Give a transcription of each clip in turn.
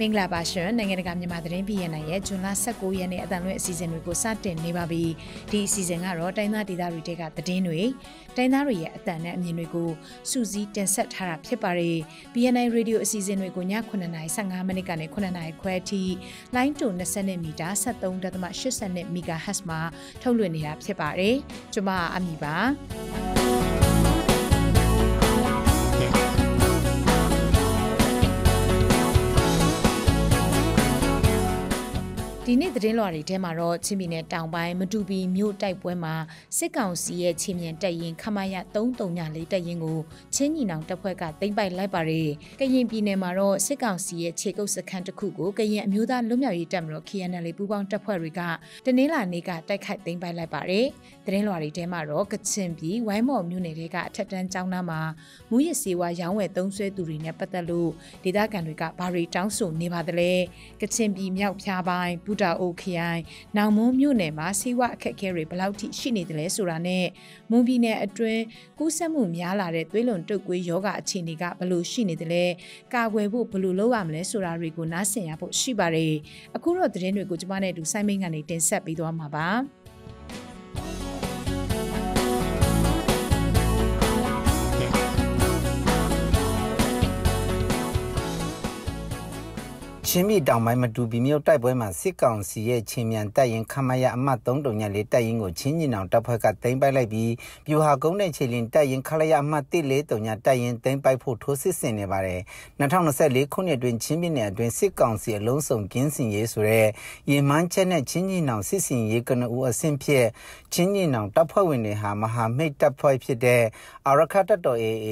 မင်္ဂလာပါရှင်နိုင်ငံတကာမြန်မာသတင်း BNN ရဲ့ဇွန်လ19ရက်နေ့အတန်လွင့်အစီအစဉ်တွေကိုစတင်နေပါပြီဒီအစီအစဉ်ကတော့တိုင်းသားဒေသတွေကသတင်းတွေတိုင်းသားတွေရဲ့အတန်နဲ့အမြင်တွေကိုစူးစီးတင်ဆက်ထားတာဖြစ်ပါတယ် BNN Radio အစီအစဉ်တွေကိုည9:15မိနစ်ကနေ9:00ခွဲအထိလိုင်းတူ20မီတာ73.82 MHz မှာထုတ်လွှင့်နေတာဖြစ်ပါတယ်ကျွန်မအမီပါ ဒီနေ့သတင်းလွှာတွေထဲမှာတော့ချင်းပြည်နယ်တောင်ပိုင်းမတူပီမြို့တိုက်ပွဲမှာစစ်ကောင်စီရဲ့ချင်းမြန်တပ်ရင်ခမရ334တပ်ရင်ကိုချင်းညီနောင်တပ်ဖွဲ့ကသိမ်းပိုက်လိုက်ပါတယ်။ကရင်ပြည်နယ်မှာတော့စစ်ကောင်စီရဲ့ခြေကုပ်စခန်းတစ်ခုကိုကရင်အမျိုးသားလွတ်မြောက်ရေးတပ်မတော် KNL ပူးပေါင်းတပ်ဖွဲ့တွေကတနင်္လာနေ့ကတိုက်ခိုက်သိမ်းပိုက်လိုက်ပါတယ်။သတင်းလွှာတွေထဲမှာတော့ကချင်ပြည်ဝိုင်းမော်မြို့နယ်တွေကအထက်တန်းကျောင်းသားမှာမူရစ်စေဝါရောင်းဝယ်သုံးဆွဲသူတွေနဲ့ပတ်သက်လို့ဒေသခံတွေကဘာတွေတောင်းဆိုနေပါသလဲ။ကချင်ပြည်မြောက်ဖြားပိုင်းဘူတာအိုခရိုင်နောင်မွန်းမြို့နယ်မှာစီးဝအခက်အခဲတွေဘယ်လောက်ထိရှိနေတယ်လဲဆိုတာနဲ့မွန်ပြည်နယ်အတွင်းကူးစက်မှုများလာတဲ့သွေးလွန်တုပ်ကွေးယောဂအခြေအနေကဘယ်လိုရှိနေတယ်လဲကာကွယ်ဖို့ဘယ်လိုလုပ်ရမလဲဆိုတာတွေကိုနားဆင်ရဖို့ရှိပါတယ်အခုတော့သတင်းတွေကိုကျွန်မနဲ့အတူစိုင်းမင်းကနေတင်ဆက်ပေးသွားမှာပါ ချင်းပြည်တောင်ပိုင်းမတူပီမြို့တိုက်ပွဲမှာစစ်ကောင်စီရဲ့ချင်းမြန်တပ်ရင်ခမရအမှတ်3တုံညလေးတပ်ရင်ကိုချင်းညီနောင်တပ်ဖွဲ့ကသိမ်းပိုက်လိုက်ပြီးပြူဟာကုန်းနဲ့ခြေလင်တပ်ရင်ခလရအမှတ်14တုံညတပ်ရင်သိမ်းပိုက်ဖို့ထိုးစစ်ဆင်နေပါတယ်2024ခုနှစ်အတွင်းချင်းပြည်နယ်အတွင်းစစ်ကောင်စီအလုံးစုံကင်းစင်ရေးဆိုတဲ့ရေမှန်းချက်နဲ့ချင်းညီနောင်စစ်စင်ရေးကနဦးအဆင့်ဖြစ်ချင်းညီနောင်တပ်ဖွဲ့ဝင်တွေဟာမဟာမိတ်တပ်ဖွဲ့ဖြစ်တဲ့အာရခတ်တော် AA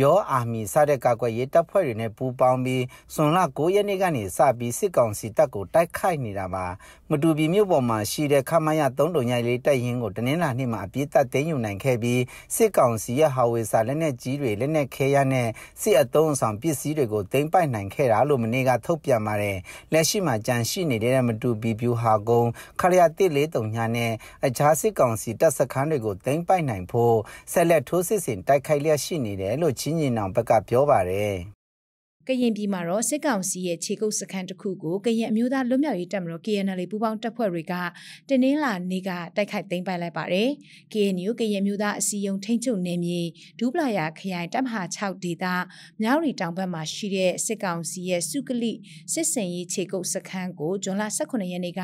ရောအာမီစတဲ့ကာကွယ်ရေးတပ်ဖွဲ့တွေနဲ့ပူးပေါင်းပြီးဇွန်လ9ရက်နေ့ကနေစပြီးစစ်ကောင်စီတပ်ကိုတိုက်ခိုက်နေတာပါမတူပီမြို့ပေါ်မှာရှိတဲ့ခမရ3တုံညိုင်လေးတိုက်ရင်ကိုတနင်္လာနေ့မှာအပြစ်တက်သိမ်းယူနိုင်ခဲ့ပြီးစစ်ကောင်စီရဲ့ဟာဝေစာလက်နက်ကြီးတွေလက်နက်ခဲရနဲ့စစ်အုံဆောင်ပစ္စည်းတွေကိုသိမ်းပိုက်နိုင်ခဲ့တာလို့မနေ့ကထုတ်ပြန်ပါတယ်လက်ရှိမှာကြန့်ရှိနေတဲ့မတူပီဗျူဟာကုန်းခရရ143တုံညနဲ့အခြားစစ်ကောင်စီတပ်စခန်းတွေကိုသိမ်းပိုက်နိုင်ဖို့ဆက်လက်ထိုးစစ်ဆင်တိုက်ခိုက်လျက်ရှိနေတယ်လို့ချင်းညီနောင်ဘက်ကပြောပါတယ် ကရင်ပြည်မှာတော့စစ်ကောင်စီရဲ့ခြေကုပ်စခန်းတစ်ခုကိုကရင်အမျိုးသားလွတ်မြောက်ရေးတပ်မတော် KNL ပူးပေါင်းတပ်ဖွဲ့တွေကတင်းနှင်းလာနေကတိုက်ခိုက်သိမ်းပိုက်လိုက်ပါတယ်။ KNU ကရင်မျိုးသားအစည်းအရုံးထိန်းချုပ်နယ်မြေဒူးပလာယာခရိုင်တပ်မဟာ6ဒေသမြောက်ရီတောင်ဘက်မှာရှိတဲ့စစ်ကောင်စီရဲ့စုကလိစစ်စင်ရေးခြေကုပ်စခန်းကိုဇွန်လ18ရက်နေ့က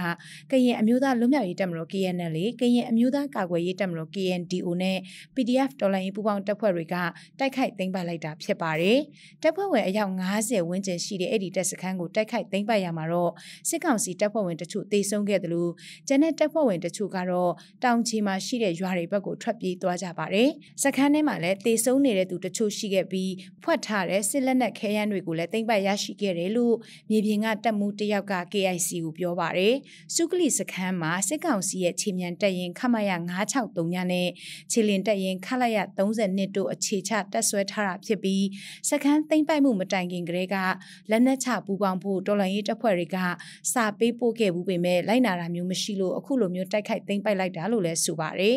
ကရင်အမျိုးသားလွတ်မြောက်ရေးတပ်မတော် KNL ကရင်အမျိုးသားကာကွယ်ရေးတပ်မတော် KNDO နဲ့ PDF တော်လှန်ရေးပူးပေါင်းတပ်ဖွဲ့တွေကတိုက်ခိုက်သိမ်းပိုက်လိုက်တာဖြစ်ပါတယ်။တပ်ဖွဲ့ဝင်အယောက်9 50ဝန်းကျင်ရှိတဲ့အဲ့ဒီတပ်စခန်းကိုတိုက်ခိုက်သိမ်းပိုက်ရမှာတော့စစ်ကောင်စီတပ်ဖွဲ့ဝင်တချို့တေဆုံးခဲ့တယ်လို့ကျန်တဲ့တပ်ဖွဲ့ဝင်တချို့ကတော့တောင်ချီမှာရှိတဲ့ရွာတွေဘက်ကိုထွက်ပြေးသွားကြပါတယ်။စခန်းထဲမှာလည်းတေဆုံးနေတဲ့သူတချို့ရှိခဲ့ပြီးဖွက်ထားတဲ့စစ်လက်နက်ခဲယမ်းတွေကိုလည်းသိမ်းပိုက်ရရှိခဲ့တယ်လို့မြေပြင်ကတပ်မှုတယောက်က KIC ကိုပြောပါတယ်။စုကလီစခန်းမှာစစ်ကောင်စီရဲ့ခြေမြန်တပ်ရင်ခမရ963ညနဲ့ခြေလင်တပ်ရင်ခလာရ32တို့အခြေချတပ်ဆွဲထားတာဖြစ်ပြီးစခန်းသိမ်းပိုက်မှုမတိုင်ခင်ကလေးကလက်နက်ချပူပေါင်းဖို့တော်လှန်ရေးတပ်ဖွဲ့တွေကစာပေးပို့ခဲ့ဘူးပေမဲ့လိုက်နာတာမျိုးမရှိလို့အခုလိုမျိုးတိုက်ခိုက်သိမ်းပိုက်လိုက်တာလို့လည်းဆိုပါတယ်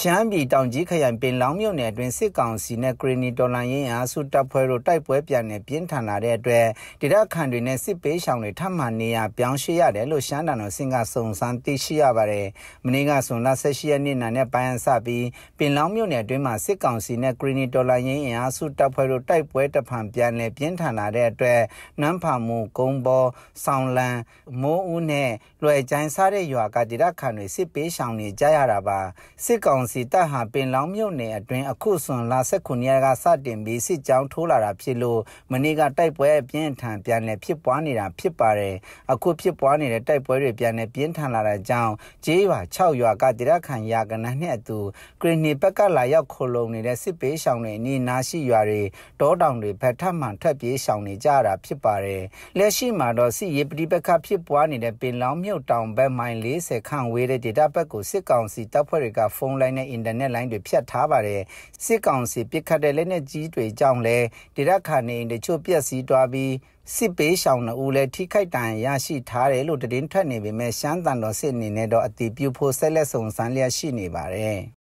ရှမ်းပြည်တောင်ကြီးခရိုင်ပင်လောင်းမြို့နယ်အတွင်းစစ်ကောင်စီနဲ့ဂရီနီတော်လန်ရင်အားစုတပ်ဖွဲ့တို့တိုက်ပွဲပြန်နေပြင်းထန်လာတဲ့အတွက်ဒေသခံတွေနဲ့စစ်ပေးရှောင်တွေထပ်မံနေရပြောင်းရွှေ့ရတယ်လို့ရှမ်းတန်တော်စင်ကစုံစမ်းသိရှိရပါတယ်။မနေ့ကဆိုလ16ရက်နေ့နာနဲ့ပိုင်းအစပြီးပင်လောင်းမြို့နယ်အတွင်းမှာစစ်ကောင်စီနဲ့ဂရီနီတော်လန်ရင်အားစုတပ်ဖွဲ့တို့တိုက်ပွဲတဖန်ပြန်နေပြင်းထန်လာတဲ့အတွက်နန်းဖာမူကုန်းဘောဆောင်းလန်းမိုးဦးနဲ့လွယ်ကျိုင်းစားတဲ့ရွာကဒေသခံတွေစစ်ပေးရှောင်နေကြရတာပါစစ်ကောင်စီတပ်ဟာပင်လောင်းမြို့နယ်အတွင်းအခုဆွန်လာ19ရက်ကစတင်ပြီးစစ်ကြောင်းထိုးလာတာဖြစ်လို့မနေ့ကတိုက်ပွဲအပြင်းထန်ပြန်လည်ဖြစ်ပွားနေတာဖြစ်ပါတယ်အခုဖြစ်ပွားနေတဲ့တိုက်ပွဲတွေပြန်လည်ပြင်းထန်လာတဲ့ကြောင်းကျေးရွာ6ရွာကဒေသခံရာကနနဲ့အတူဂရနီဘက်ကလာရောက်ခိုလုံနေတဲ့စစ်ပေးရှောင်တွေအနီးနားရှိရွာတွေတောတောင်တွေဖက်ထမှန်ထွက်ပြေးရှောင်နေကြတာဖြစ်ပါတယ်လက်ရှိမှာတော့စစ်ရေးပဋိပက္ခဖြစ်ပွားနေတဲ့ပင်လောင်းမြို့တောင်ဘက်မိုင်40ခန့်ဝေးတဲ့ဒေသဘက်ကိုစစ်ကောင်စီတပ်ဖွဲ့တွေကဖုန်းလိုင်းနဲ့အင်တာနက်လိုင်းတွေဖြတ်ထားပါတယ်စစ်ကောင်စီပစ်ခတ်တဲ့လက်နက်ကြီးတွေကြောင့်လဲဒေသခံနေတချို့ပျက်စီးသွားပြီးစစ်ပေးရှောင်နှဦးလည်းထိခိုက်ဒဏ်ရာရရှိထားတယ်လို့သတင်းထွက်နေပေမဲ့ရှမ်းတန်တော်စစ်အနေနဲ့တော့အတိပြုဖို့ဆက်လက်စုံစမ်းလျက်ရှိနေပါတယ်တ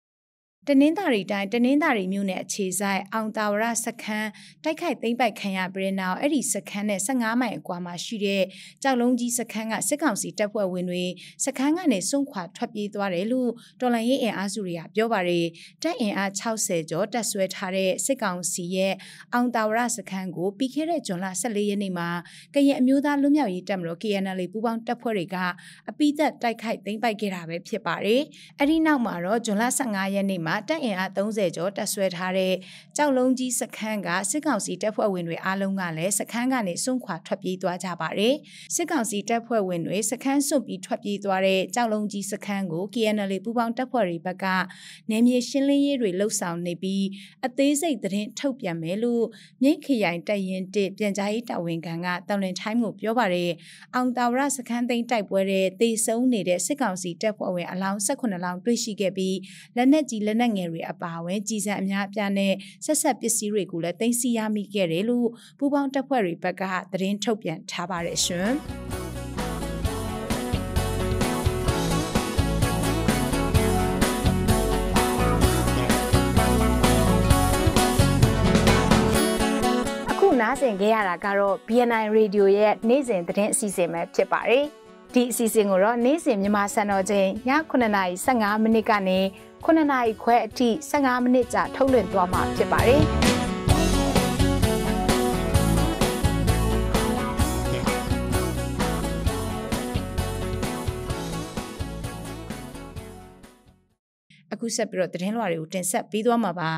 နင်္သာရီတိုင်းတနင်္သာရီမြို့နယ်အခြေဆိုင်အောင်တာဝရစခန်းတိုက်ခိုက်သိမ်းပိုက်ခံရပြီးနောက်အဲ့ဒီစခန်းနဲ့15မိုင်အကွာမှာရှိတဲ့ကြောက်လုံးကြီးစခန်းကစစ်ကောင်စီတပ်ဖွဲ့ဝင်တွေစခန်းကနေစွန့်ခွာထွက်ပြေးသွားတယ်လို့တော်လန်ရေးအင်အားစုတွေကပြောပါတယ်တပ်အင်အား60ကျော်တပ်ဆွဲထားတဲ့စစ်ကောင်စီရဲ့အောင်တာဝရစခန်းကိုပြီးခဲ့တဲ့ဇွန်လ14ရက်နေ့မှာကရင်အမျိုးသားလူမျိုးရေးတပ်မတော် KNL ပူးပေါင်းတပ်ဖွဲ့တွေကအပိသက်တိုက်ခိုက်သိမ်းပိုက်ခဲ့တာပဲဖြစ်ပါတယ်အဲ့ဒီနောက်မှာတော့ဇွန်လ15ရက်နေ့မှာတပ်အင်အား30ကျော်တပ်ဆွဲထားတဲ့ကြောက်လုံးကြီးစခန်းကစစ်ကောင်စီတပ်ဖွဲ့ဝင်တွေအားလုံးကလည်းစခန်းကနေစွန့်ခွာထွက်ပြေးသွားကြပါတယ်။စစ်ကောင်စီတပ်ဖွဲ့ဝင်တွေစခန်းစွန့်ပြီးထွက်ပြေးသွားတဲ့ကြောက်လုံးကြီးစခန်းကို KNL ပူးပေါင်းတပ်ဖွဲ့တွေဘက်ကနေမြေရှင်းလင်းရေးတွေလှုပ်ဆောင်နေပြီးအသေးစိတ်သတင်းထုတ်ပြန်မယ်လို့မြိတ်ခရိုင်တပ်ရင်တစ်ပြန်ကြားရေးတာဝန်ခံကတောင်လင်ထိုင်းကိုပြောပါတယ်။အောင်တာဝရစခန်းသိမ်းတိုက်ပွဲတဲ့တေဆုံးနေတဲ့စစ်ကောင်စီတပ်ဖွဲ့ဝင်အလောင်း18လောင်းတွေ့ရှိခဲ့ပြီးလက်နက်ကြီးလက်နက်ငယ်တွေအပါအဝင်ကြီးစံအများအပြားနဲ့ဆက်ဆက်ပစ္စည်းတွေကိုလည်းတင်စီရမိခဲ့တယ်လို့ပူပေါင်းတပ်ဖွဲ့တွေဘက်ကသတင်းထုတ်ပြန်ထားပါတယ်ရှင်။နားဆင်ခဲ့ရတာကတော့ BNI Radio ရဲ့နေ့စဉ်သတင်းအစီအစဉ်ပဲဖြစ်ပါတယ်။ဒီအစီအစဉ်ကိုတော့နေ့စဉ်မြန်မာစံတော်ချိန်ည9:15မိနစ်ကနေ 9နာရီခွဲအထိ15မိနစ်ကြာထုတ်လွှင့်သွားမှာဖြစ်ပါတယ်။ အခုဆက်ပြီးတော့သတင်းလွှာတွေကိုတင်ဆက်ပေးသွားမှာပါ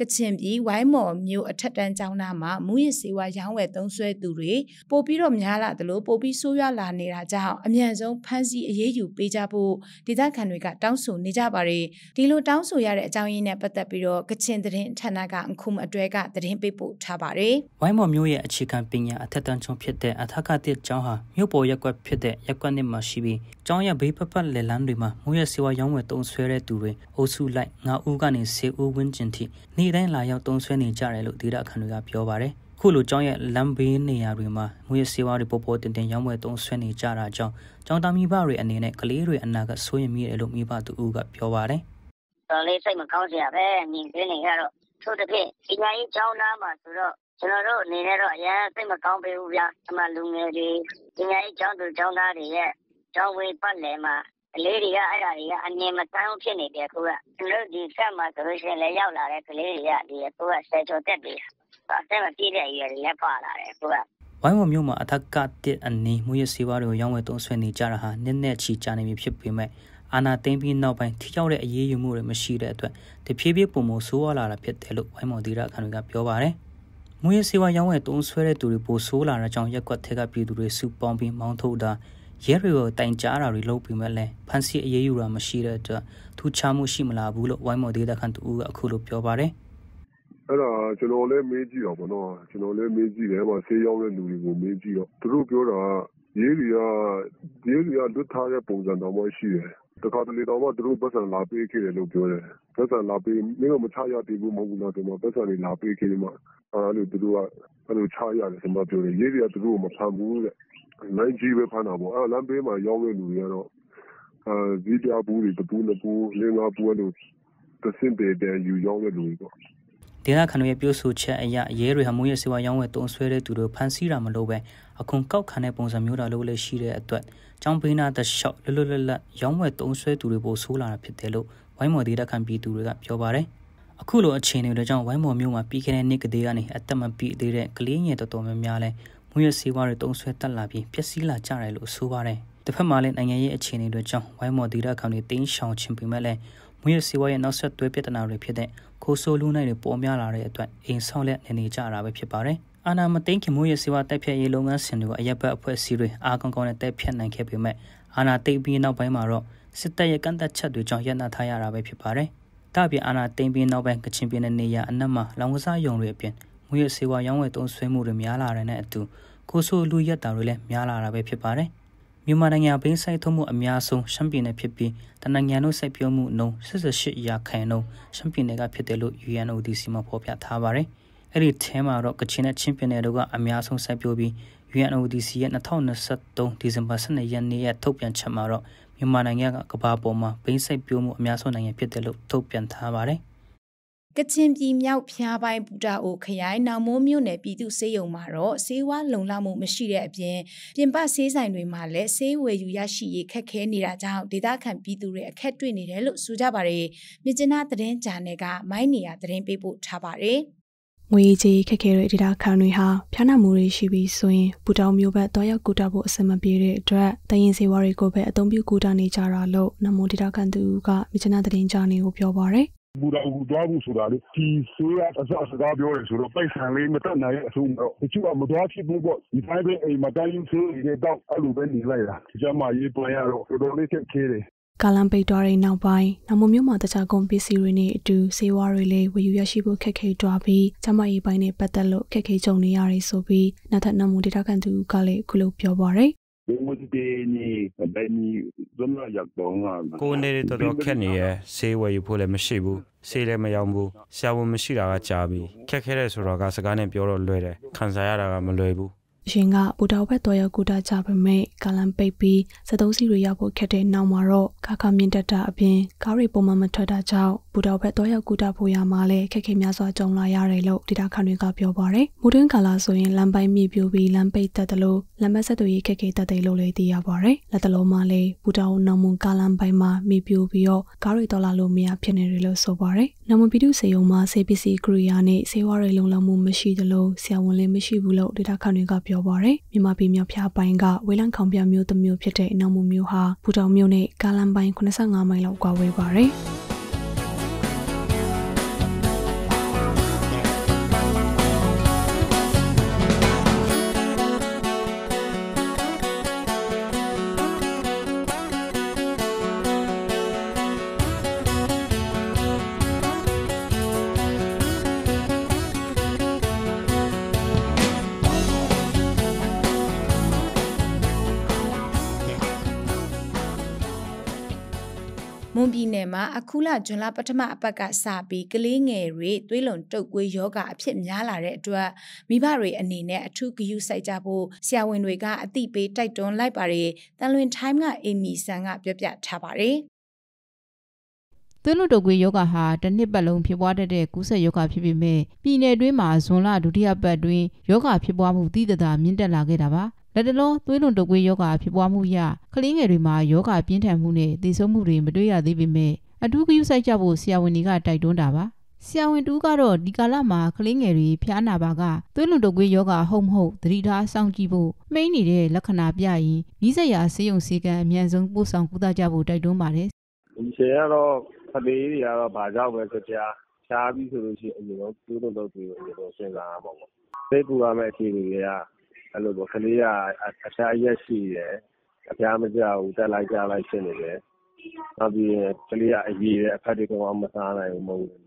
ကချင်ပြည်ဝိုင်းမော်မြို့အထက်တန်းကျောင်းသားမှာမူရစ်စေဝါရောင်းဝယ်သုံးစွဲသူတွေပို့ပြီးတော့များလာတယ်လို့ပို့ပြီးဆိုးရွားလာနေတာကြောင့်အမြန်ဆုံးဖမ်းဆီးအရေးယူပေးကြဖို့ဒေသခံတွေကတောင်းဆိုနေကြပါတယ်ဒီလိုတောင်းဆိုရတဲ့အကြောင်းရင်းနဲ့ပတ်သက်ပြီးတော့ကချင်သတင်းဌာနကအခုမှအတွဲကသတင်းပေးပို့ထားပါတယ်ဝိုင်းမော်မြို့ရဲ့အခြေခံပညာအထက်တန်းကျောင်းဖြစ်တဲ့အထက်ကတစ်ကျောင်းဟာမြို့ပေါ်ရက်ကွက်ဖြစ်တဲ့ရက်ကွက်နှစ်မှာရှိပြီးကျောင်းရဲ့ဘေးပတ်ပတ်လည်လမ်းတွေမှာမူရစ်စေဝါရောင်းဝယ်သုံးစွဲတဲ့သူတွေအုပ်စုလိုက်9ဦးကနေ10ဦးဝန်းကျင်ထိနေ့တိုင်းလာရောက်တုံးဆွဲနေကြတယ်လို့ဒေတာခန်တွေကပြောပါတယ်ခုလိုကျောင်းရဲ့လမ်းဘေးနေရာတွေမှာမွေးစေဝါတွေပေါ်ပေါ်တင်တင်ရောင်းဝယ်သုံးဆွဲနေကြတာကြောင့်ကျောင်းသားမိဘတွေအနေနဲ့ကလေးတွေအနာကစိုးရင်မိတယ်လို့မိဘသူဦးကပြောပါတယ်။တော်လေးစိတ်မကောင်းစရာပဲမြင်တွေ့နေရတော့သို့တစ်ဖြစ်ပညာရေးကျောင်းသားမှာဆိုတော့ကျွန်တော်တို့အနေနဲ့တော့အရင်စိတ်မကောင်းပေဘူးဗျာ။အမှလူငယ်တွေပညာရေးကျောင်းသူကျောင်းသားတွေရဲ့ကျောင်းဝေးပတ်လည်မှာ ကလေးတွေကအဲ့ဒါတွေကအမြင်မတမ်းဖြစ်နေတယ်ခုကသူတို့ဒီဆက်မှာဆိုလို့ရှိရင်လည်းရောက်လာတဲ့ကလေးတွေကဒီခုကဆယ်ကျော်တက်ပြီအသက်မပြည့်တဲ့အရွယ်တွေလည်းပါလာတယ်ခုကဝိုင်းဝမြို့မှာအထက်ကတစ်အနီးမွေးရစေဝါတွေကိုရောင်းဝယ်သုံးဆွဲနေကြတာဟာနည်းနည်းချီကြနေပြီဖြစ်ပေမဲ့အာနာသိမ့်ပြီးနောက်ပိုင်းထိရောက်တဲ့အရေးယူမှုတွေမရှိတဲ့အတွက်တဖြည်းဖြည်းပုံမဆိုးဝါးလာတာဖြစ်တယ်လို့ဝိုင်းမော်ဒီရအခန်းတွေကပြောပါတယ်။မွေးစေဝါရောင်းဝယ်သုံးဆွဲတဲ့သူတွေပိုဆိုးလာတဲ့ကြောင့်ရက်ကွက်ထက်ကပြည်သူတွေစုပေါင်းပြီးမောင်းထုတ်တာ ရဲတွေကိုတိုင်ကြားတာတွေလုပ်ပြီးမဲ့လဲဖန်စီအရေးယူတာမရှိတဲ့အတွက်ထူးခြားမှုရှိမလားဘူးလို့ဝိုင်းမော်ဒေတာခန်တူကအခုလိုပြောပါတယ်အဲ့ဒါကျွန်တော်လည်းမေးကြည့်တော့ဗောနော်ကျွန်တော်လည်းမေးကြည့်တယ်ဟိုဆေးရောက်တဲ့လူတွေကိုမေးကြည့်တော့သူတို့ပြောတာရေးတွေကရေးတွေကလွတ်ထားတဲ့ပုံစံတော်မှရှိတယ်တခါတလေတော့မှသူတို့ပတ်စံလာပေးခဲ့တယ်လို့ပြောတယ်ပတ်စံလာပေးမင်းတို့မချရသေးဘူးမဟုတ်ဘူးလားဒီမှာပတ်စံတွေလာပေးခဲ့တယ်မှာအဲ့လိုသူတို့ကအဲ့လိုချရတယ်ဆိုမှပြောတယ်ရေးတွေကသူတို့မဖမ်းဘူးတဲ့ နိုင်ကြီးပဲဖမ်းတာပေါ့အဲ့လမ်းဘေးမှာရောက်တဲ့လူတွေကတော့အာဒီပြဘူးတွေတပူးနှစ်ပူးလေးငါးပူးလို့တစင်တဲ့တဲ့ယူရောက်တဲ့လူတွေပေါ့ဒေသခံတွေပြောဆိုချက်အရရဲတွေဟာမွေးရစေဝါရောင်းဝယ်တုံးဆွဲတဲ့သူတို့ဖမ်းဆီးတာမလို့ပဲအခုကောက်ခံတဲ့ပုံစံမျိုးတာလို့လည်းရှိတဲ့အတွက်ကျောင်းပေးနာတလျှောက်လွတ်လွတ်လပ်လပ်ရောင်းဝယ်တုံးဆွဲသူတွေပိုဆိုးလာတာဖြစ်တယ်လို့ဝိုင်းမော်ဒေသခံပြည်သူတွေကပြောပါတယ်အခုလိုအခြေအနေတွေကြောင့်ဝိုင်းမော်မြို့မှာပြီးခဲ့တဲ့နှစ်ကလေးကနေအသက်မပြည့်သေးတဲ့ကလေးငယ်တော်တော်များများလဲ မွေးရစေဝါတွေတုံးဆွဲတက်လာပြီးပျက်စီးလာကြတယ်လို့ဆိုပါတယ်တစ်ဖက်မှာလည်းနိုင်ငံရေးအခြေအနေတွေကြောင့်ဝိုင်းမော်ဒေသခံတွေတင်းရှောင်ချင်ပေမဲ့လည်းမွေးရစေဝါရဲ့နောက်ဆက်တွဲပြဿနာတွေဖြစ်တဲ့ခိုးဆိုးလူနိုင်တွေပေါ်များလာတဲ့အတွက်အိမ်ဆောင်လက်နေနေကြတာပဲဖြစ်ပါတယ်အာနာမသိန်းခင်မိုးရဲ့စေဝါတိုက်ဖြတ်ရေးလုပ်ငန်းစဉ်တွေအရက်ဘက်အဖွဲ့အစည်းတွေအားကောင်းကောင်းနဲ့တိုက်ဖြတ်နိုင်ခဲ့ပေမဲ့အာနာသိပ်ပြီးနောက်ပိုင်းမှာတော့စစ်တပ်ရဲ့ကန့်သက်ချက်တွေကြောင့်ရပ်နာထားရတာပဲဖြစ်ပါတယ်။ဒါပြင်အာနာသိန်းပြီးနောက်ပိုင်းကချင်ပြည်နယ်နေရအနက်မှာလောင်ကစားယုံတွေအပြင် မွေးရစေဝါရောင်းဝယ်သုံးဆွဲမှုတွေများလာတဲ့အတူကိုဆိုလူရက်တာတွေလည်းများလာတာပဲဖြစ်ပါတယ်။မြန်မာနိုင်ငံဘင်းဆိုင်ထုံးမှုအများဆုံးရှမ်းပြည်နယ်ဖြစ်ပြီးတနင်္ဂနွေနို့စိုက်ပျိုးမှုနှုန်း88ရာခိုင်နှုန်းရှမ်းပြည်နယ်ကဖြစ်တယ်လို့ UNODC မှာဖော်ပြထားပါတယ်။အဲ့ဒီထဲမှာတော့ကချင်နဲ့ချင်းပြည်နယ်တို့ကအများဆုံးစိုက်ပျိုးပြီး UNODC ရဲ့2023ဒီဇင်ဘာ12ရက်နေ့ရဲ့ထုတ်ပြန်ချက်မှာတော့မြန်မာနိုင်ငံကကမ္ဘာပေါ်မှာဘိန်းစိုက်ပျိုးမှုအများဆုံးနိုင်ငံဖြစ်တယ်လို့ထုတ်ပြန်ထားပါတယ်။ ကချင်ပြည်မြောက်ဖျားပိုင်းဘူတာအိုခရိုင်နောင်မိုးမြို့နယ်ပြည်သူစေယုံမှာတော့ဆေးဝါးလုံလောက်မှုမရှိတဲ့အပြင်ပြင်ပဆေးဆိုင်တွေမှာလည်းဆေးဝယ်ယူရရှိရေးခက်ခဲနေတာကြောင့်ဒေသခံပြည်သူတွေအခက်တွေ့နေတယ်လို့ဆိုကြပါတယ်။မြကျနာသတင်းဂျာနယ်ကမိုင်းနေရသတင်းပေးပို့ထားပါတယ်။ငွေကြေးခက်ခဲတဲ့ဒေတာခံတွေဟာဖျားနာမှုတွေရှိပြီးဆိုရင်ဘူတောင်မျိုးဘက်တော့ရောက်ကူတာဖို့အဆင်မပြေတဲ့အတွက်တရင်စေဝါတွေကိုပဲအသုံးပြုကူတာနေကြတာလို့နမိုဒေတာခံသူကမြကျနာသတင်းကြားနေကိုပြောပါရယ် ဘူတာဘူးသွားဘူးဆိုတာလေဒီဆေးရအစစကားပြောရဲဆိုတော့ပိုက်ဆံလေးမတက်နိုင်တဲ့အဆုံးတော့တချို့ကမသွားဖြစ်ဘူးပေါ့ဒီတိုင်းပဲအိမ်မှာတိုင်းဆေးတွေတော့အဲ့လိုပဲနေလိုက်တာကျမရေးပွင့်ရတော့တော်တော်လေးခက်ခဲတယ်ကာလံပိတ်သွားတဲ့နောက်ပိုင်းနမမျိုးမှာတခြားကုန်ပစ္စည်းတွေနဲ့အတူဆေးဝါးတွေလည်းဝယ်ယူရရှိဖို့ခက်ခဲသွားပြီးကျမရေးပိုင်းနဲ့ပတ်သက်လို့ခက်ခဲကြုံနေရတယ်ဆိုပြီးနောက်ထပ်နမဒေတာကန်သူကလည်းအခုလိုပြောပါရယ် ကိုတေနီဘယ်နီဇမရက်တော့ငါကိုနေတော်တော်ခက်နေရဲ့ဆေးဝယ်ယူဖို့လည်းမရှိဘူးဆေးလည်းမရောက်ဘူးဆရာဝန်မရှိတာကကြာပြီခက်ခဲတဲ့ဆိုတော့ကစကားနဲ့ပြောတော့လွယ်တယ်ခံစားရတာကမလွယ်ဘူး ရှင်ကပူတော်ဘက်တော်ရောက်ကူတာကြပါမဲ့ကာလန်ပိတ်ပြီးစသုံးစီတွေရောက်ဖို့ခက်တဲ့နောက်မှာတော့ခါခါမြင့်တက်တာအပြင်ကားတွေပုံမှန်မထွက်တာကြောင့်ပူတော်ဘက်တော်ရောက်ကူတာဖို့ရမှာလဲခက်ခဲများစွာကြုံလာရတယ်လို့ဒေတာခန်တွေကပြောပါတယ်။မူတွင်းကာလာဆိုရင်လမ်းပိုင်းမြေပြိုပြီးလမ်းပိတ်တက်တယ်လို့လမ်းမဆက်သူရေးခက်ခဲတက်တယ်လို့လည်းသိရပါတယ်။လက်တလုံးမှာလဲပူတော်နောင်မွန်ကာလန်ပိုင်းမှာမြေပြိုပြီးတော့ကားတွေတော်လာလို့မရဖြစ်နေတယ်လို့ဆိုပါတယ်။နောင်မွန်ပြည်သူစေယုံမှာဆေးပစ္စည်းကရိယာနဲ့ဆေးဝါးတွေလုံလောက်မှုမရှိသလိုဆရာဝန်လည်းမရှိဘူးလို့ဒေတာခန်တွေကပြောပါတယ်။မြန်မာပြည်မြောက်ဖျားပိုင်းကဝေလန်ခေါင်ပြမျိုးတစ်မျိုးဖြစ်တဲ့အနောက်မမျိုးဟာဘူတောင်မြို့နဲ့ကာလန်ပိုင်း85မိုင်လောက်ကွာဝေးပါတယ်။ မွန်ပြည်နယ်မှာအခုလဇွန်လပထမအပတ်ကစပြီးကလေးငယ်တွေသွေးလွန်တုပ်ကွေးယောဂအဖြစ်များလာတဲ့အတွက်မိဘတွေအနေနဲ့အထူးဂရုစိုက်ကြဖို့ဆရာဝန်တွေကအသိပေးတိုက်တွန်းလိုက်ပါတယ်။တန်လွင် time ကအေမီဆန်ကပြောပြထားပါတယ်။သွေးလွန်တုပ်ကွေးယောဂဟာတစ်နှစ်ပတ်လုံးဖြစ်ပွားတတ်တဲ့ကူးစက်ယောဂဖြစ်ပေမဲ့ပြည်내တွင်းမှာဇွန်လဒုတိယပတ်တွင်ယောဂဖြစ်ပွားမှုသိသာမြင့်တက်လာခဲ့တာပါ လက်တလုံးသွေးလွန်တုပ်ကွေးယောဂဖြစ်ပွားမှုရကလေးငယ်တွေမှာယောဂပြင်းထန်မှုနဲ့သေဆုံးမှုတွေမတွေ့ရသေးပေမဲ့အထူးဂရုစိုက်ကြဖို့ဆရာဝန်တွေကတိုက်တွန်းတာပါဆရာဝန်တူကတော့ဒီကာလမှာကလေးငယ်တွေဖျားနာပါကသွေးလွန်တုပ်ကွေးယောဂဟုတ်မဟုတ်သတိထားစောင့်ကြည့်ဖို့မှိန်းနေတဲ့လက္ခဏာပြရင်နီးစပ်ရာဆေးရုံဆေးကံအမြန်ဆုံးပို့ဆောင်ကုသကြဖို့တိုက်တွန်းပါတယ်ဒီဆရာကတော့ကလေးတွေကတော့ဘာကြောင့်ပဲကြကြဖျားပြီးဆိုလို့ရှိရင်အရင်ဆုံးသွေးလွန်တုပ်ကွေးကိုအရင်ဆုံးစဉ်းစားရမှာပေါ့သိပူရမယ့်အခြေအနေတွေက အဲ့လိုပေါ့ ကလေးက အဖျားရက်ရှိတယ် အဖျားမကြဘူး တက်လိုက်ကြလိုက် ဖြစ်နေတယ် နောက်ပြီးရင် ကလေးက အရေးတယ် အဖက်တွေ ကောင်မစားနိုင်ဘူးမဟုတ်ဘူး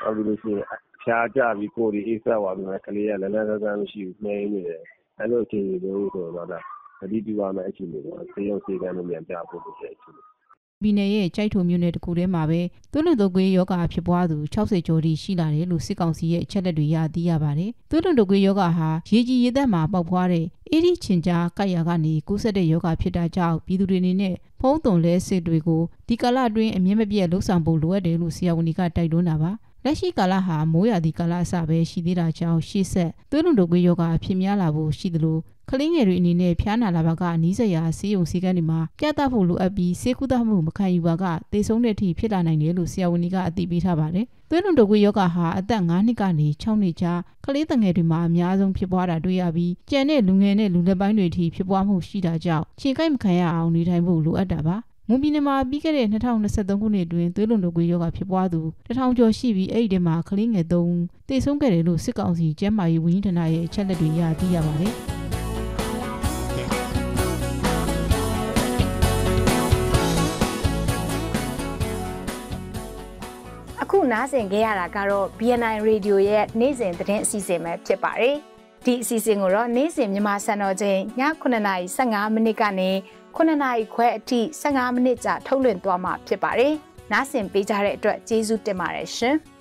နောက်ပြီးလို့ရှိရင် အဖျားကြပြီး ကိုယ်ဒီအေးဆက်သွားပြီးမှကလေးကလည်းလည်းလည်းလည်း မရှိဘူးနှိမ့်နေတယ် အဲ့လိုအခြေအနေမျိုးဆိုတော့ ဒါ သတိပြုရမယ့် အခြေအနေပေါ့သေရုံစေကမ်းလို့မြန်ပြဖို့ လိုတဲ့အခြေအနေ ပြည်နယ်ရဲ့ကြိုက်ထုံမြို့နယ်တခုထဲမှာပဲသွေးလွန်တုပ်ကွေးယောဂဖြစ်ပွားသူ60ကျော်ထိရှိလာတယ်လို့စစ်ကောင်စီရဲ့အချက်လက်တွေရသိရပါတယ်။သွေးလွန်တုပ်ကွေးယောဂဟာရေကြီးရေသက်မှာပေါက်ဖွားတဲ့အေဒီချင်ကြားကပ်ရာကနေကူးစက်တဲ့ယောဂဖြစ်တာကြောင့်ပြည်သူတွေအနေနဲ့ဖုံးသွန်လဲစစ်တွေကိုဒီကာလအတွင်းအမြင့်မပြတ်လှုပ်ဆောင်ဖို့လိုအပ်တယ်လို့ဆရာဝန်တွေကတိုက်တွန်းတာပါ။ လက်ရှိကာလဟာမိုးရာသီကာလအစပဲရှိသေးတာကြောင့်ရှေ့ဆက်သွေးလွန်တုပ်ကွေးယောဂအဖြစ်များလာဖို့ရှိသလိုကလေးငယ်တွေအနေနဲ့ဖျားနာလာပါကနီးစရာဆေးရုံဆေးကန်းတွေမှာပြသဖို့လိုအပ်ပြီးဆေးကုသမှုမခံယူပါကသေဆုံးတဲ့အထိဖြစ်လာနိုင်တယ်လို့ဆရာဝန်ကြီးကအသိပေးထားပါတယ်။သွေးလွန်တုပ်ကွေးယောဂဟာအသက်9နှစ်ကနေ6နှစ်ကြားကလေးငယ်တွေမှာအများဆုံးဖြစ်ပွားတာတွေ့ရပြီးကြံတဲ့လူငယ်နဲ့လူလက်ပိုင်းတွေထိဖြစ်ပွားမှုရှိတာကြောင့်ခြေကိုက်မခံရအောင်နေထိုင်ဖို့လိုအပ်တာပါ။ မွန်ပြည်နယ်မှာပြီးခဲ့တဲ့2023ခုနှစ်တွင်သွေးလွန်တုပ်ကွေးရောဂါဖြစ်ပွားသူတထောင်ကျော်ရှိပြီးအဲ့ဒီထဲမှာကလေးငယ်3ဦးသေဆုံးခဲ့တယ်လို့စစ်ကောင်စီကျန်းမာရေးဝန်ကြီးဌာနရဲ့အချက်လက်တွေရသိရပါတယ်။အခုနားဆင်ခဲ့ရတာကတော့ BNI Radio ရဲ့နေ့စဉ်သတင်းအစီအစဉ်ပဲဖြစ်ပါတယ်။ဒီအစီအစဉ်ကိုတော့နေ့စဉ်မြန်မာစံတော်ချိန်ည9:15မိနစ်ကနေ 9:00ခွဲအထိ15မိနစ်ကြာထုတ်လွှင့်သွားမှာဖြစ်ပါတယ်။နားဆင်ပေးကြတဲ့အတွက်ကျေးဇူးတင်ပါတယ်ရှင်။